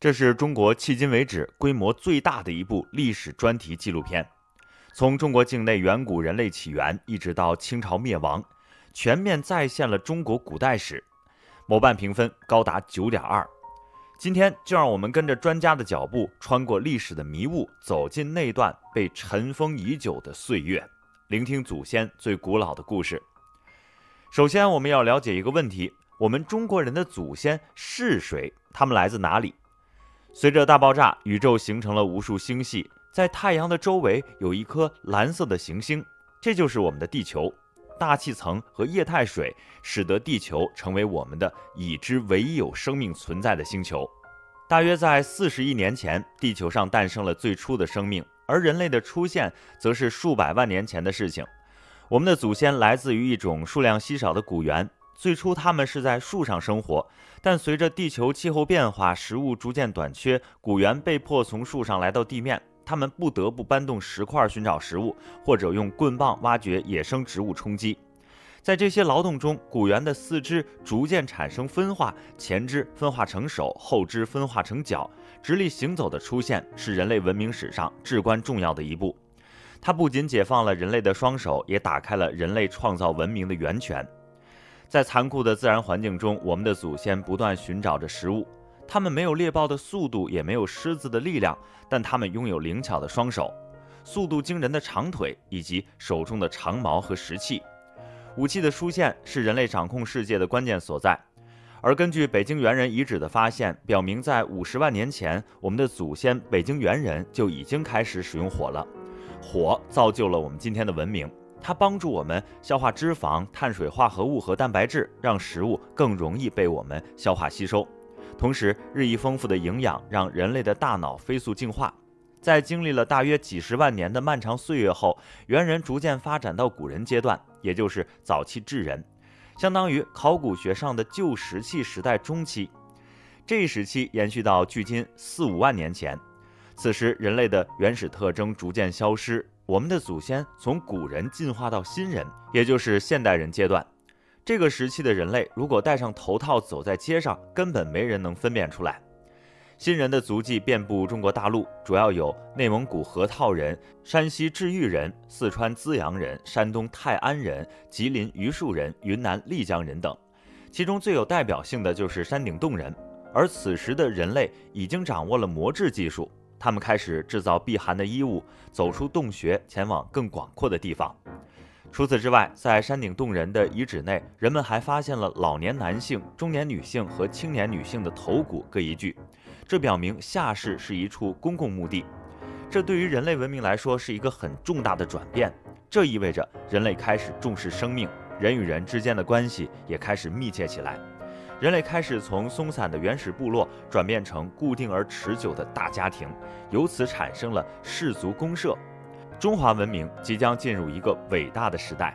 这是中国迄今为止规模最大的一部历史专题纪录片，从中国境内远古人类起源一直到清朝灭亡，全面再现了中国古代史。某瓣评分高达九点二。今天就让我们跟着专家的脚步，穿过历史的迷雾，走进那段被尘封已久的岁月，聆听祖先最古老的故事。首先，我们要了解一个问题：我们中国人的祖先是谁？他们来自哪里？随着大爆炸，宇宙形成了无数星系，在太阳的周围有一颗蓝色的行星，这就是我们的地球。大气层和液态水使得地球成为我们的已知唯一有生命存在的星球。大约在四十亿年前，地球上诞生了最初的生命，而人类的出现则是数百万年前的事情。我们的祖先来自于一种数量稀少的古猿，最初它们是在树上生活，但随着地球气候变化，食物逐渐短缺，古猿被迫从树上来到地面。他们不得不搬动石块寻找食物，或者用棍棒挖掘野生植物充饥。在这些劳动中，古猿的四肢逐渐产生分化，前肢分化成手，后肢分化成脚。直立行走的出现是人类文明史上至关重要的一步。它不仅解放了人类的双手，也打开了人类创造文明的源泉。在残酷的自然环境中，我们的祖先不断寻找着食物。他们没有猎豹的速度，也没有狮子的力量，但他们拥有灵巧的双手、速度惊人的长腿以及手中的长矛和石器。武器的出现是人类掌控世界的关键所在。而根据北京猿人遗址的发现，表明在五十万年前，我们的祖先北京猿人就已经开始使用火了。火造就了我们今天的文明，它帮助我们消化脂肪、碳水化合物和蛋白质，让食物更容易被我们消化吸收。同时，日益丰富的营养让人类的大脑飞速进化。在经历了大约几十万年的漫长岁月后，猿人逐渐发展到古人阶段，也就是早期智人，相当于考古学上的旧石器时代中期。这一时期延续到距今四五万年前。此时，人类的原始特征逐渐消失，我们的祖先从古人进化到新人，也就是现代人阶段。这个时期的人类，如果戴上头套走在街上，根本没人能分辨出来。新人的足迹遍布中国大陆，主要有内蒙古河套人、山西治愈人、四川资阳人、山东泰安人、吉林榆树人、云南丽江人等。其中最有代表性的就是山顶洞人。而此时的人类已经掌握了磨制技术，他们开始制造避寒的衣物，走出洞穴，前往更广阔的地方。除此之外，在山顶洞人的遗址内，人们还发现了老年男性、中年女性和青年女性的头骨各一具，这表明下世是一处公共墓地。这对于人类文明来说是一个很重大的转变，这意味着人类开始重视生命，人与人之间的关系也开始密切起来。人类开始从松散的原始部落转变成固定而持久的大家庭，由此产生了氏族公社。中华文明即将进入一个伟大的时代。